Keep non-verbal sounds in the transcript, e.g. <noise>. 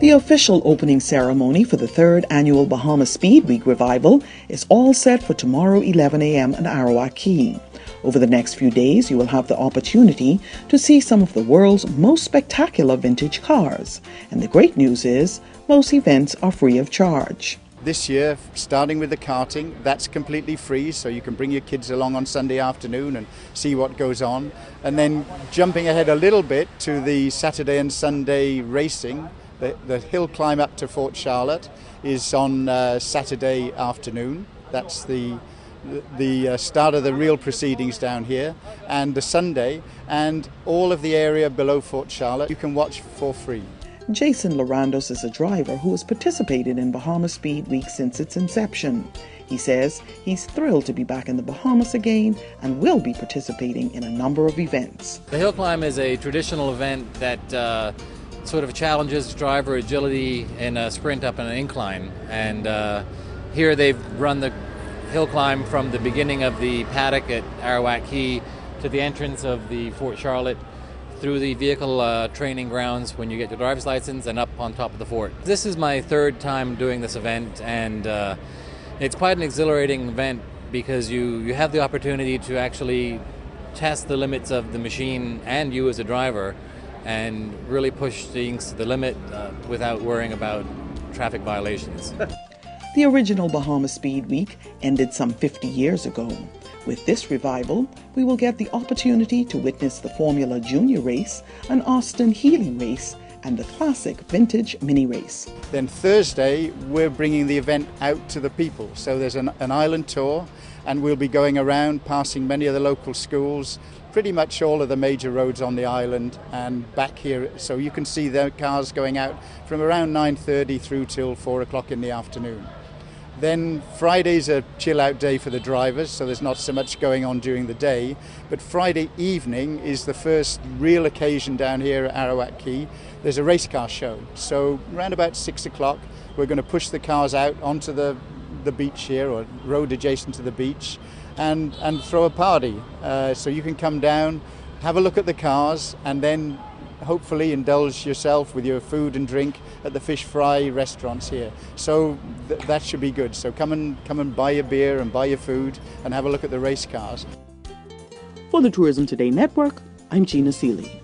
The official opening ceremony for the third annual Bahamas Speed Week revival is all set for tomorrow 11 a.m. at Arawak Cay. Over the next few days, you will have the opportunity to see some of the world's most spectacular vintage cars. And the great news is, most events are free of charge. This year, starting with the karting, that's completely free, so you can bring your kids along on Sunday afternoon and see what goes on. And then jumping ahead a little bit to the Saturday and Sunday racing, the, the hill climb up to Fort Charlotte is on uh, Saturday afternoon. That's the the uh, start of the real proceedings down here, and the Sunday, and all of the area below Fort Charlotte you can watch for free. Jason Lorandos is a driver who has participated in Bahamas Speed Week since its inception. He says he's thrilled to be back in the Bahamas again and will be participating in a number of events. The hill climb is a traditional event that uh, sort of challenges driver agility in a sprint up an incline. And uh, here they've run the hill climb from the beginning of the paddock at Arawak Cay to the entrance of the Fort Charlotte through the vehicle uh, training grounds when you get your driver's license and up on top of the fort. This is my third time doing this event and uh, it's quite an exhilarating event because you, you have the opportunity to actually test the limits of the machine and you as a driver and really push things to the limit uh, without worrying about traffic violations. <laughs> the original Bahamas Speed Week ended some 50 years ago. With this revival, we will get the opportunity to witness the Formula Junior race, an Austin Healey race, and the classic vintage mini race. Then Thursday, we're bringing the event out to the people. So there's an, an island tour, and we'll be going around passing many of the local schools, pretty much all of the major roads on the island and back here so you can see the cars going out from around 9.30 through till 4 o'clock in the afternoon. Then Friday's a chill out day for the drivers, so there's not so much going on during the day. But Friday evening is the first real occasion down here at Arawak Cay. There's a race car show. So around about six o'clock, we're going to push the cars out onto the, the beach here or road adjacent to the beach and, and throw a party. Uh, so you can come down, have a look at the cars, and then hopefully indulge yourself with your food and drink at the fish fry restaurants here. So th- that should be good. So come and come and buy your beer and buy your food and have a look at the race cars. For the Tourism Today Network, I'm Gina Seeley.